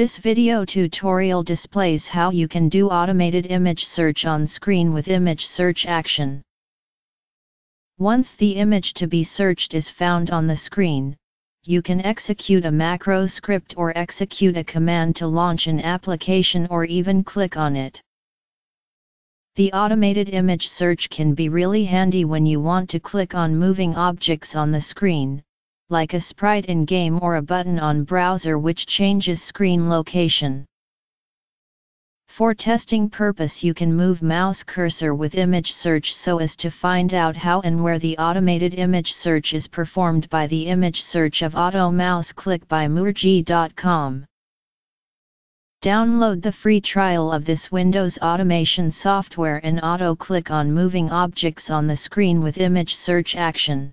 This video tutorial displays how you can do automated image search on screen with image search action. Once the image to be searched is found on the screen, you can execute a macro script or execute a command to launch an application or even click on it. The automated image search can be really handy when you want to click on moving objects on the screen, like a sprite in game or a button on browser which changes screen location. For testing purpose you can move mouse cursor with image search so as to find out how and where the automated image search is performed by the image search of Auto Mouse Click by MurGee.com. Download the free trial of this Windows automation software and auto-click on moving objects on the screen with image search action.